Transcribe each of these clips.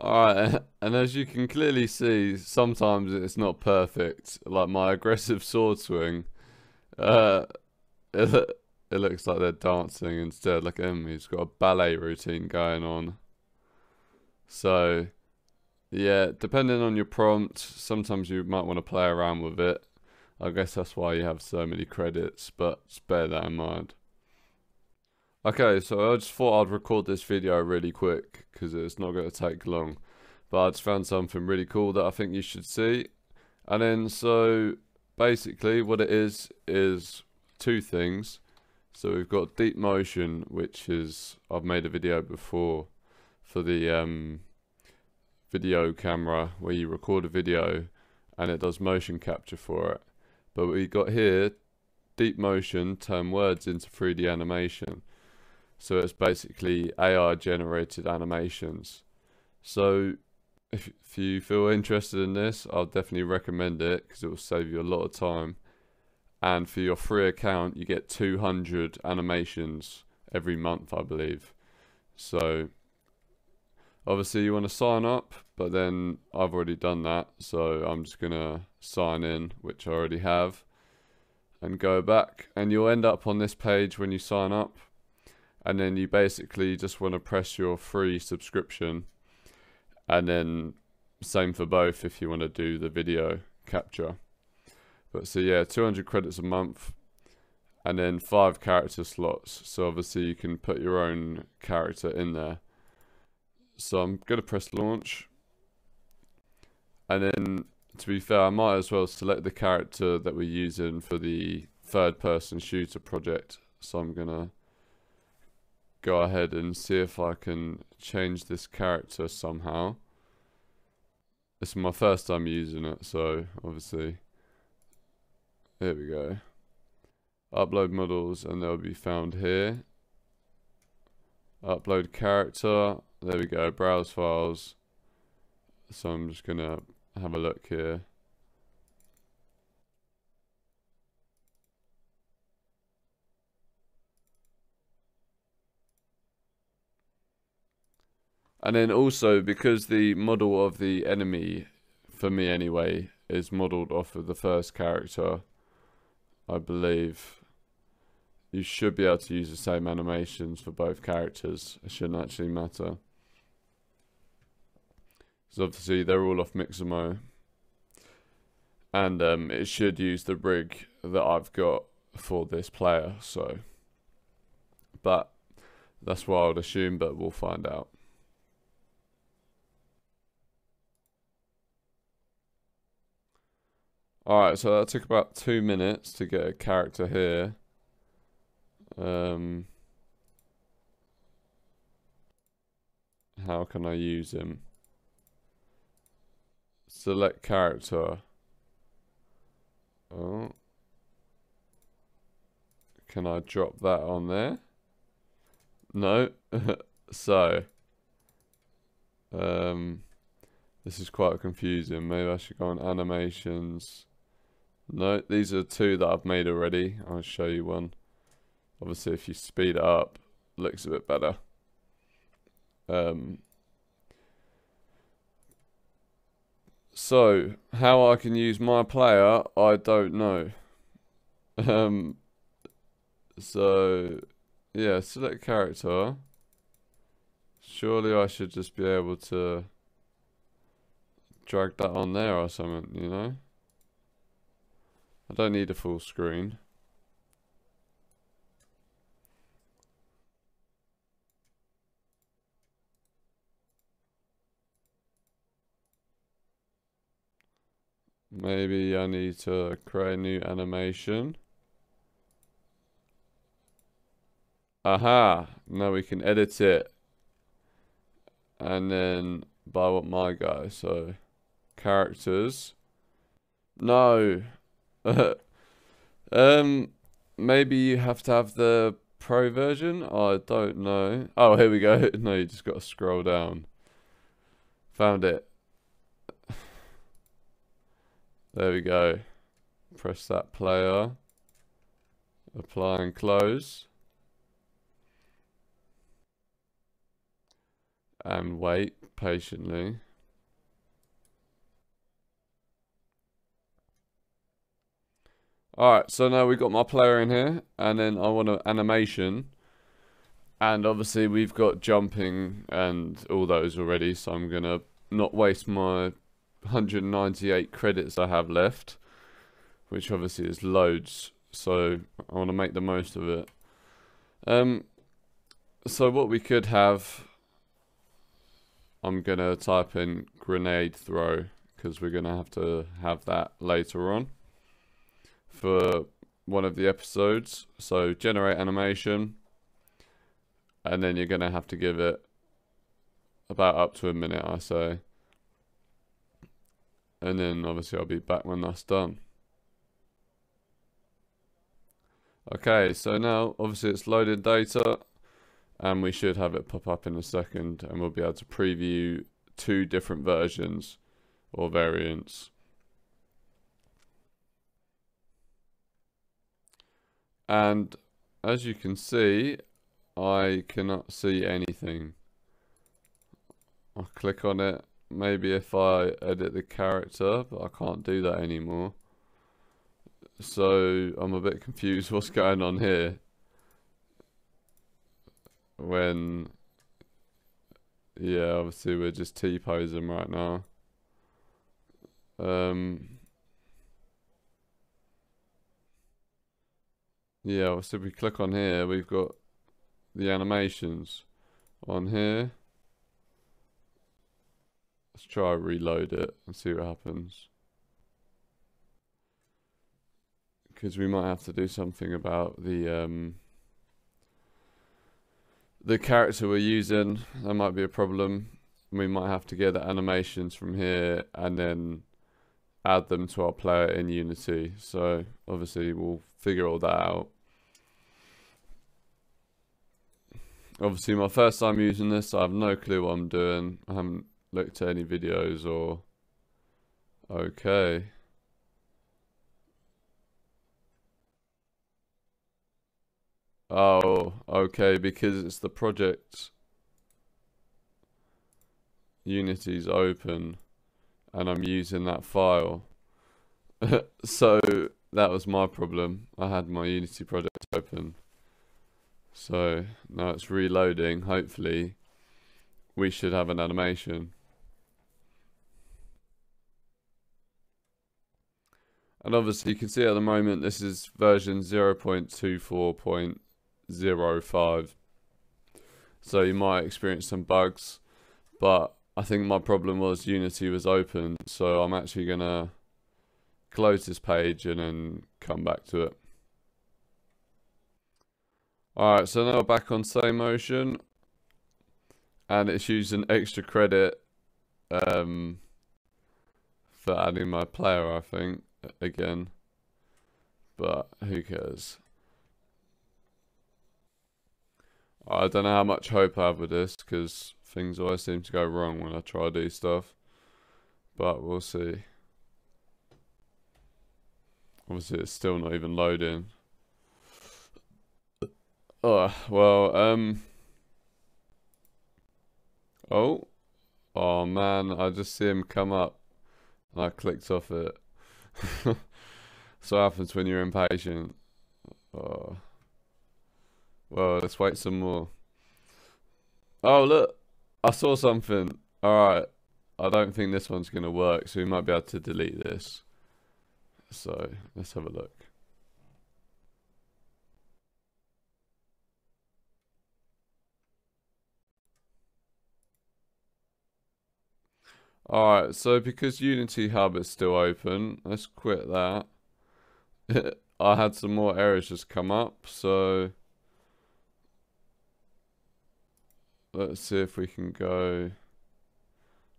Alright, and as you can clearly see, sometimes it's not perfect. Like my aggressive sword swing, uh, it, it looks like they're dancing instead. Look at him, he's got a ballet routine going on. So, yeah, depending on your prompt, sometimes you might want to play around with it. I guess that's why you have so many credits, but bear that in mind. Okay, so I just thought I'd record this video really quick because it's not going to take long. But I just found something really cool that I think you should see. And then, so basically, what it is is two things. So we've got Deep Motion, which is I've made a video before for the um, video camera where you record a video and it does motion capture for it. But we got here Deep Motion turn words into 3D animation. So it's basically AI generated animations. So if, if you feel interested in this, I'll definitely recommend it because it will save you a lot of time. And for your free account, you get 200 animations every month, I believe. So obviously you want to sign up, but then I've already done that. So I'm just going to sign in, which I already have, and go back. And you'll end up on this page when you sign up and then you basically just want to press your free subscription. And then same for both if you want to do the video capture. But so yeah 200 credits a month. And then five character slots. So obviously you can put your own character in there. So I'm gonna press launch. And then to be fair I might as well select the character that we're using for the third person shooter project. So I'm gonna go ahead and see if I can change this character somehow. It's my first time using it, so obviously, here we go. Upload models and they'll be found here. Upload character, there we go, browse files. So I'm just gonna have a look here. And then also because the model of the enemy, for me anyway, is modelled off of the first character, I believe you should be able to use the same animations for both characters. It shouldn't actually matter. Because obviously they're all off Mixamo. And um, it should use the rig that I've got for this player, so. But that's what I would assume, but we'll find out. Alright, so that took about two minutes to get a character here. Um, how can I use him? Select character. Oh. Can I drop that on there? No. so. Um, this is quite confusing. Maybe I should go on animations. No, these are two that I've made already. I'll show you one. Obviously, if you speed it up, looks a bit better. Um, so, how I can use my player, I don't know. Um, so, yeah, select character. Surely I should just be able to drag that on there or something, you know? I don't need a full screen. Maybe I need to create a new animation. Aha! Now we can edit it. And then by what my guy, so characters. No, um, maybe you have to have the pro version. I don't know. Oh, here we go. no, you just got to scroll down. Found it. There we go. Press that player. Apply and close. and wait patiently. Alright, so now we've got my player in here, and then I want an animation. And obviously we've got jumping and all those already, so I'm going to not waste my 198 credits I have left, which obviously is loads, so I want to make the most of it. Um, so what we could have, I'm going to type in grenade throw, because we're going to have to have that later on for one of the episodes. So generate animation. And then you're going to have to give it about up to a minute, I say. And then obviously I'll be back when that's done. Okay, so now obviously it's loaded data and we should have it pop up in a second and we'll be able to preview two different versions or variants. And as you can see, I cannot see anything. I'll click on it. Maybe if I edit the character, but I can't do that anymore. So I'm a bit confused what's going on here. When, yeah, obviously we're just T-posing right now. Um, Yeah, so if we click on here, we've got the animations on here. Let's try reload it and see what happens. Because we might have to do something about the um, the character we're using. That might be a problem. We might have to get the animations from here and then add them to our player in Unity. So obviously we'll figure all that out. Obviously, my first time using this, I have no clue what I'm doing. I haven't looked at any videos or... Okay. Oh, okay, because it's the project. Unity's open and I'm using that file. so that was my problem. I had my Unity project open. So now it's reloading. Hopefully we should have an animation. And obviously you can see at the moment this is version 0.24.05. So you might experience some bugs. But I think my problem was Unity was open. So I'm actually going to close this page and then come back to it. Alright, so now we're back on SayMotion. And it's using extra credit um, for adding my player, I think, again. But who cares? I don't know how much hope I have with this, because things always seem to go wrong when I try to do stuff. But we'll see. Obviously, it's still not even loading. Oh, well, um... Oh. Oh, man, I just see him come up. And I clicked off it. so happens when you're impatient. Oh. Well, let's wait some more. Oh, look. I saw something. Alright. I don't think this one's going to work, so we might be able to delete this. So, let's have a look. Alright, so because Unity Hub is still open, let's quit that. I had some more errors just come up, so let's see if we can go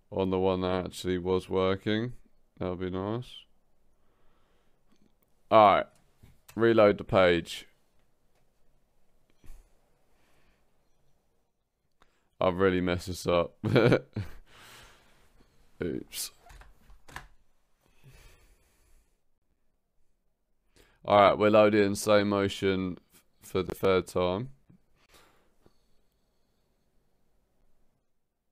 on the one that actually was working. That would be nice. Alright, reload the page. I've really messed this up. Oops. Alright, we're loading in SayMotion for the third time.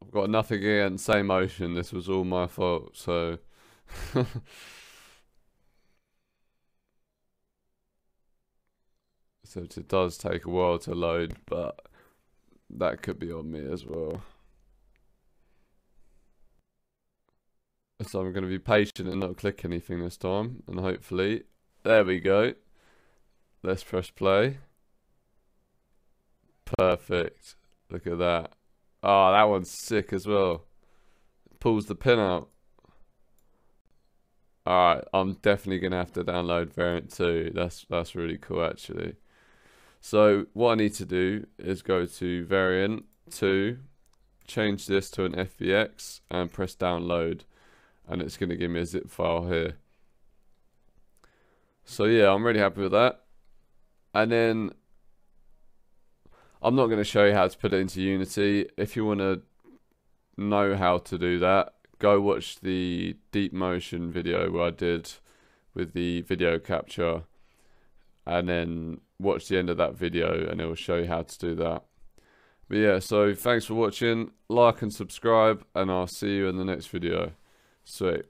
I've got nothing against SayMotion. This was all my fault. So. so it does take a while to load, but that could be on me as well. So I'm going to be patient and not click anything this time. And hopefully, there we go. Let's press play. Perfect. Look at that. Oh, that one's sick as well. Pulls the pin out. Alright, I'm definitely going to have to download Variant 2. That's, that's really cool actually. So what I need to do is go to Variant 2, change this to an FBX and press download and it's going to give me a zip file here. So yeah, I'm really happy with that. And then I'm not going to show you how to put it into Unity. If you want to know how to do that, go watch the Deep Motion video where I did with the video capture and then watch the end of that video and it will show you how to do that. But yeah, so thanks for watching, like and subscribe and I'll see you in the next video. 所以